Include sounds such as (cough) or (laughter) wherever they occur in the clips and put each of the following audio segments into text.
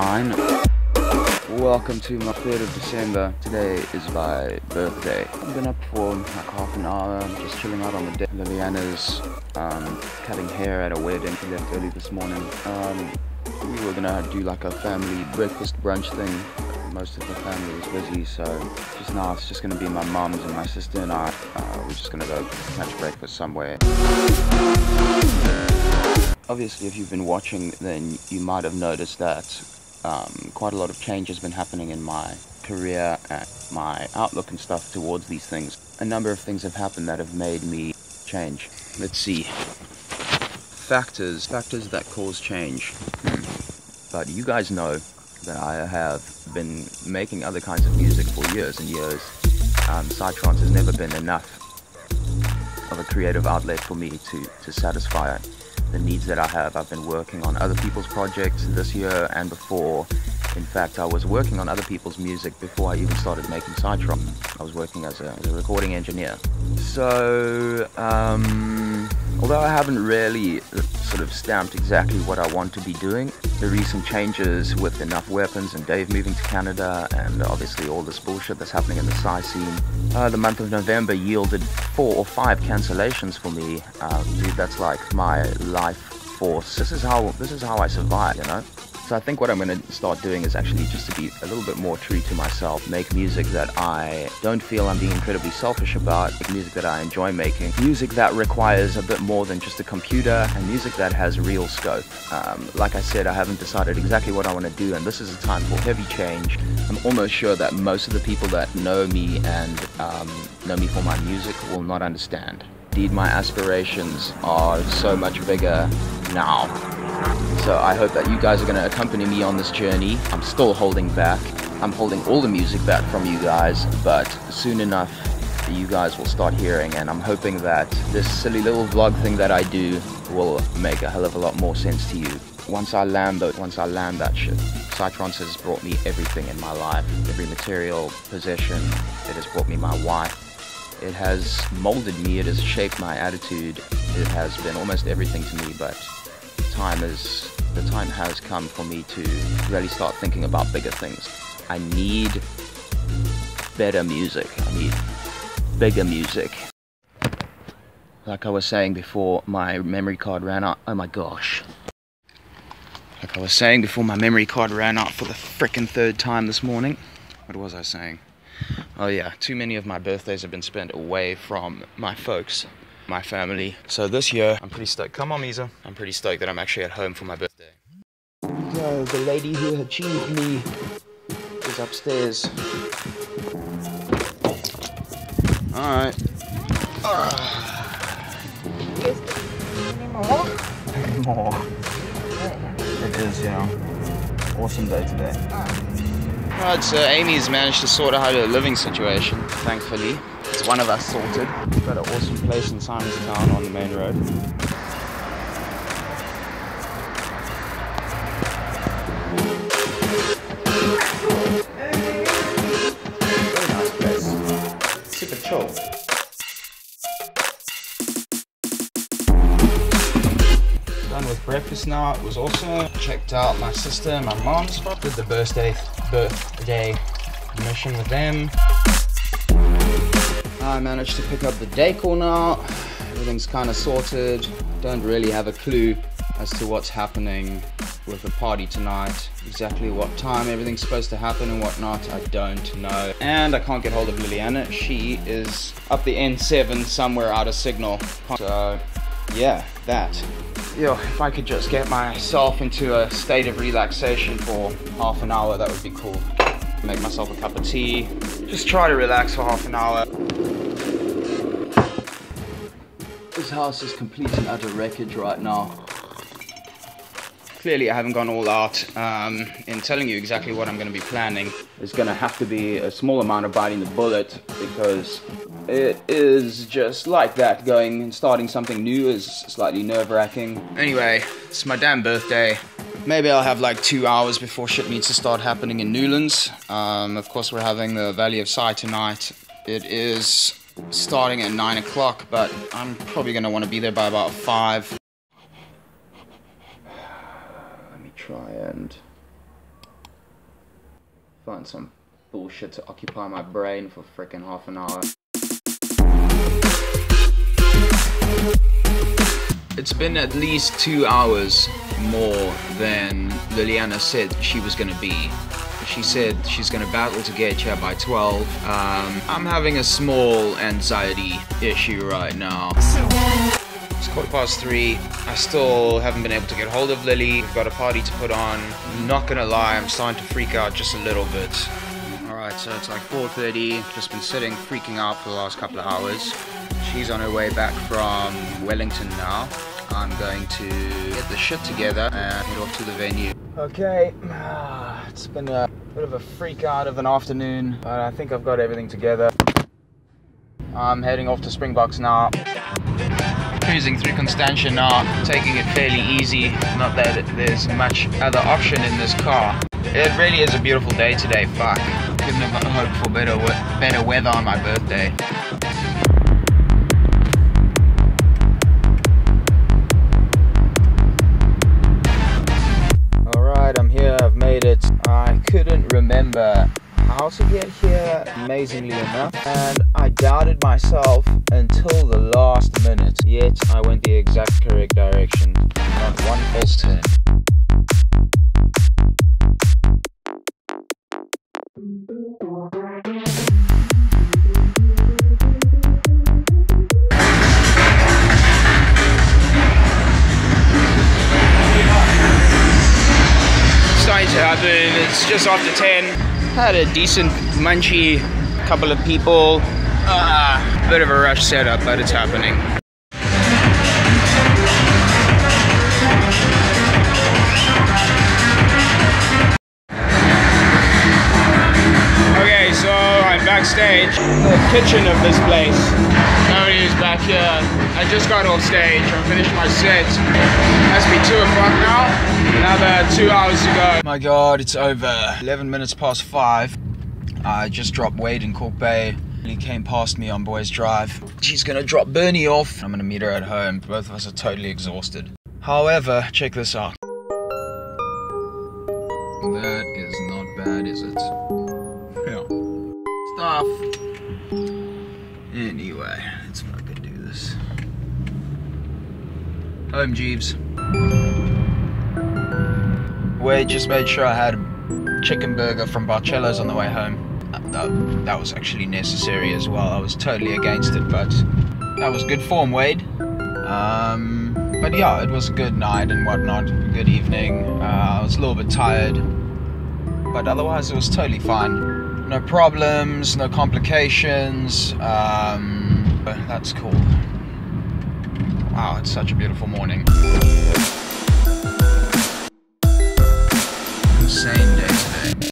nine. Welcome to my 3rd of December. Today is my birthday. I've been up for like half an hour, just chilling out on the deck. Liliana's um, cutting hair at a wedding. She left early this morning. Um, we were gonna do like a family breakfast brunch thing most of the family was busy, so just now it's just gonna be my mom's and my sister and I. Uh, we're just gonna go catch breakfast somewhere. Obviously, if you've been watching, then you might have noticed that um, quite a lot of change has been happening in my career and my outlook and stuff towards these things. A number of things have happened that have made me change. Let's see. Factors, factors that cause change. Hmm. But you guys know that I have been making other kinds of music for years and years. Um, Psytrance has never been enough of a creative outlet for me to, to satisfy the needs that I have. I've been working on other people's projects this year and before. In fact, I was working on other people's music before I even started making Psytrance. I was working as a, as a recording engineer. So, um, although I haven't really sort of stamped exactly what I want to be doing, the recent changes with Enough Weapons and Dave moving to Canada and obviously all this bullshit that's happening in the Psy scene. Uh, the month of November yielded four or five cancellations for me. Uh, dude, that's like my life force. This is how this is how I survive, you know. So I think what I'm going to start doing is actually just to be a little bit more true to myself, make music that I don't feel I'm being incredibly selfish about, music that I enjoy making, music that requires a bit more than just a computer, and music that has real scope. Um, like I said, I haven't decided exactly what I want to do, and this is a time for heavy change. I'm almost sure that most of the people that know me and um, know me for my music will not understand. Indeed, my aspirations are so much bigger now so I hope that you guys are going to accompany me on this journey. I'm still holding back. I'm holding all the music back from you guys, but soon enough you guys will start hearing and I'm hoping that this silly little vlog thing that I do will make a hell of a lot more sense to you. Once I land that, once I land that shit, Psytrance has brought me everything in my life, every material possession. It has brought me my wife. It has molded me. It has shaped my attitude. It has been almost everything to me. But time is the time has come for me to really start thinking about bigger things. I need better music. I need bigger music. Like I was saying before, my memory card ran out. Oh my gosh. Like I was saying before, my memory card ran out for the frickin' third time this morning. What was I saying? Oh yeah, too many of my birthdays have been spent away from my folks my family. So this year, I'm pretty stoked. Come on, Misa. I'm pretty stoked that I'm actually at home for my birthday. Yo, the lady who achieved me is upstairs. Alright. more? more. It is, yeah. Awesome day today. Alright, so Amy's managed to sort out her living situation, thankfully. It's one of us sorted. We've got an awesome place in Simonstown on the main road. Very nice place. Super chill. Done with breakfast now. It was awesome. Checked out my sister and my mom's. Spot. Did the birthday birthday mission with them. I managed to pick up the decor now. Everything's kind of sorted. Don't really have a clue as to what's happening with the party tonight. Exactly what time everything's supposed to happen and whatnot, I don't know. And I can't get hold of Liliana. She is up the N7 somewhere out of signal. So, yeah, that. Yo, if I could just get myself into a state of relaxation for half an hour, that would be cool. Make myself a cup of tea. Just try to relax for half an hour. This house is complete and utter wreckage right now. Clearly I haven't gone all out um, in telling you exactly what I'm going to be planning. There's going to have to be a small amount of biting the bullet because it is just like that. Going and starting something new is slightly nerve-wracking. Anyway, it's my damn birthday. Maybe I'll have like two hours before shit needs to start happening in Newlands. Um, of course, we're having the Valley of Psy tonight. It is starting at 9 o'clock, but I'm probably going to want to be there by about 5. Let me try and find some bullshit to occupy my brain for freaking half an hour. It's been at least two hours more than Liliana said she was going to be. She said she's going to battle to get here by 12. Um, I'm having a small anxiety issue right now. It's quarter past three. I still haven't been able to get hold of Lily. We've got a party to put on. Not gonna lie, I'm starting to freak out just a little bit. Alright, so it's like 4.30. Just been sitting freaking out for the last couple of hours. She's on her way back from Wellington now. I'm going to get the shit together and head off to the venue. Okay, (sighs) it's been a bit of a freak out of an afternoon, but I think I've got everything together. I'm heading off to Springboks now. Cruising through Constantia now, taking it fairly easy. Not that there's much other option in this car. It really is a beautiful day today, fuck. Couldn't have hoped for better, better weather on my birthday. Couldn't remember how to get here, amazingly enough, and I doubted myself until the last minute. Yet I went the exact correct direction, not one false turn. It's just after 10. Had a decent munchy couple of people. Uh, bit of a rush setup, but it's happening. Okay, so I'm backstage, the kitchen of this place. Nobody is back here. I just got off stage. I finished my set. It Must be two o'clock now. Another two hours to go. Oh my God, it's over. Eleven minutes past five. I just dropped Wade in Kalk Bay. He came past me on Boyes Drive. She's gonna drop Bernie off. I'm gonna meet her at home. Both of us are totally exhausted. However, check this out. That is not bad, is it? Yeah. Stuff. Anyway, let's fucking do this. Home, Jeeves. Wade just made sure I had a chicken burger from Barcelos on the way home. That, that was actually necessary as well. I was totally against it, but that was good form, Wade. Um, but yeah, it was a good night and whatnot. Good evening. Uh, I was a little bit tired, but otherwise it was totally fine. No problems, no complications. Um, that's cool. Wow, it's such a beautiful morning. Insane day today.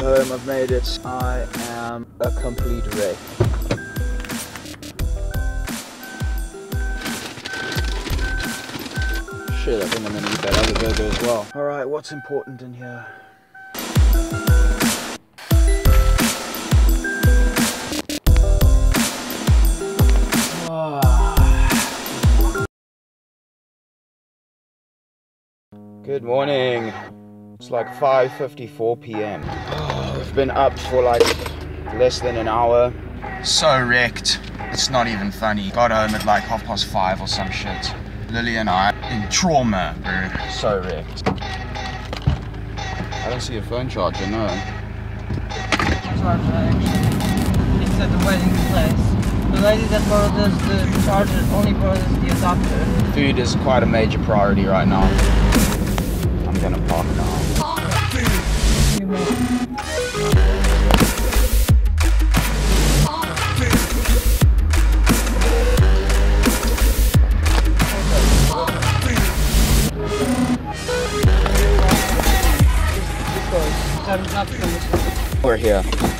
Home, I've made it. I am a complete wreck. Shit, I think I'm gonna eat that other burger as well. Alright, what's important in here? (sighs) Good morning. It's like 5:54 p.m. I've been up for like less than an hour. So wrecked. It's not even funny. Got home at like half past five or some shit. Lily and I in trauma, bro. So wrecked. I don't see a phone charger, no. charger actually. It's at the wedding place. The lady that borrowed us the charger only borrowed us the adapter. Food is quite a major priority right now. I'm gonna park now. Here.